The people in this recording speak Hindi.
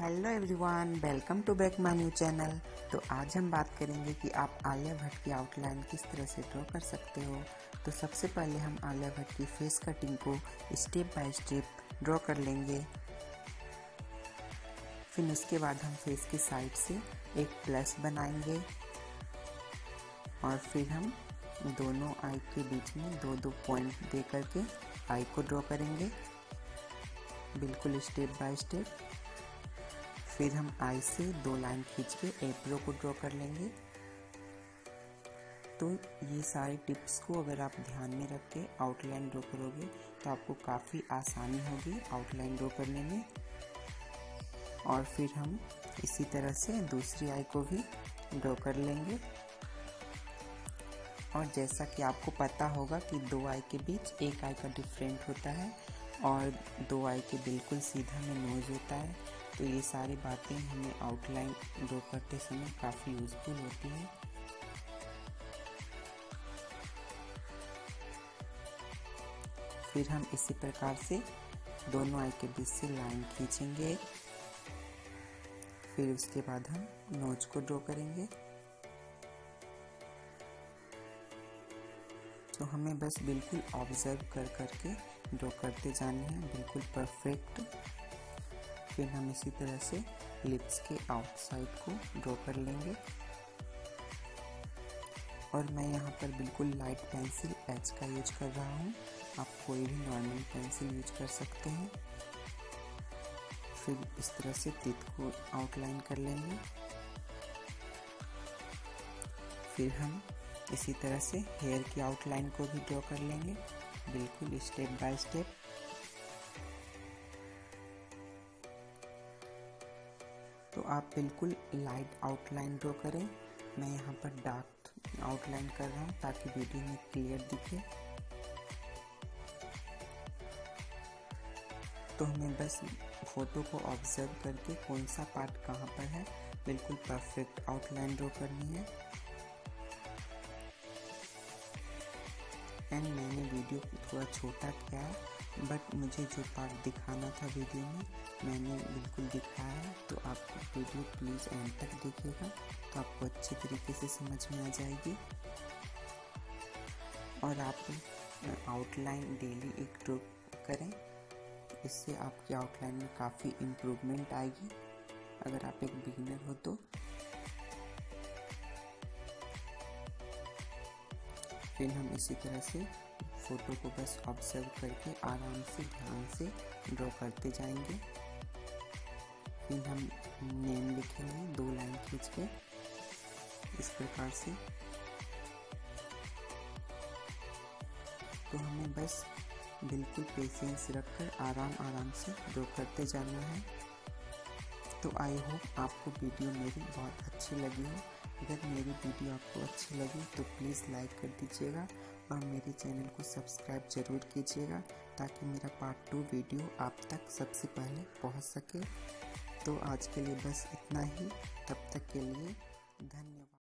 Hello everyone, welcome to back my new channel. तो आज हम बात करेंगे कि आप आलिया भट्ट की आउटलाइन किस तरह से ड्रॉ कर सकते हो। तो सबसे पहले हम आलिया भट्ट की फेस कटिंग को स्टेप बाय स्टेप ड्रॉ कर लेंगे। फिर उसके बाद हम फेस की साइड से एक प्लस बनाएँगे। और फिर हम दोनों आई के बीच में दो दो पॉइंट दे करके आई को ड्रॉ करेंगे। बिल्कुल स्टेप बाय स्टेप। फिर हम आई से दो लाइन खींच के एप्रो को ड्रॉ कर लेंगे। तो ये सारे टिप्स को अगर आप ध्यान में रख के आउटलाइन ड्रॉ करोगे तो आपको काफ़ी आसानी होगी आउटलाइन ड्रॉ करने में। और फिर हम इसी तरह से दूसरी आई को भी ड्रॉ कर लेंगे। और जैसा कि आपको पता होगा कि दो आई के बीच एक आई का डिफरेंट होता है और दो आई के बिल्कुल सीधा में नोज़ होता है। तो ये सारी बातें हमें आउटलाइन ड्रॉ करते समय काफ़ी यूज़फुल होती हैं। फिर हम इसी प्रकार से दोनों आई के बीच से लाइन खींचेंगे। फिर उसके बाद हम नोज़ को ड्रॉ करेंगे। तो हमें बस बिल्कुल ऑब्ज़र्व कर करके ड्रॉ करते जाने हैं। बिल्कुल परफेक्ट फिर हम इसी तरह से लिप्स के आउटसाइड को ड्रॉ कर लेंगे। और मैं यहाँ पर बिल्कुल लाइट पेंसिल एच का यूज़ कर रहा हूँ। आप कोई भी नॉर्मल पेंसिल यूज़ कर सकते हैं। फिर इस तरह से तित को आउटलाइन कर लेंगे। फिर हम इसी तरह से हेयर की आउटलाइन को भी ड्रॉ कर लेंगे। बिल्कुल स्टेप बाय स्टेप तो आप बिल्कुल लाइट आउटलाइन ड्रॉ करें। मैं यहाँ पर डार्क आउटलाइन कर रहा हूँ ताकि वीडियो में क्लियर दिखे। तो हमें बस फ़ोटो को ऑब्ज़र्व करके कौन सा पार्ट कहाँ पर है, बिल्कुल परफेक्ट आउटलाइन ड्रॉ करनी है। एंड मैंने वीडियो को थोड़ा छोटा किया है। बट मुझे जो पार्ट दिखाना था वीडियो में, मैंने बिल्कुल दिखाया है तो आप वीडियो प्लीज़ एंड तक देखिएगा तो आपको अच्छे तरीके से समझ में आ जाएगी। और आप आउटलाइन डेली एक ड्रॉ करें, इससे आपकी आउटलाइन में काफ़ी इम्प्रूवमेंट आएगी, अगर आप एक बिगिनर हो तो। फिर हम इसी तरह से फ़ोटो को बस ऑब्ज़र्व करके आराम से ध्यान से ड्रॉ करते जाएँगे। फिर हम नेम लिखेंगे दो लाइन खींच के इस प्रकार से। तो हमें बस बिल्कुल पेशेंस रखकर आराम आराम से ड्रॉ करते जाना है। तो आई होप आपको वीडियो मेरी बहुत अच्छी लगी हो। अगर मेरी वीडियो आपको अच्छी लगी तो प्लीज़ लाइक कर दीजिएगा और मेरे चैनल को सब्सक्राइब ज़रूर कीजिएगा ताकि मेरा पार्ट टू वीडियो आप तक सबसे पहले पहुँच सके। तो आज के लिए बस इतना ही। तब तक के लिए धन्यवाद।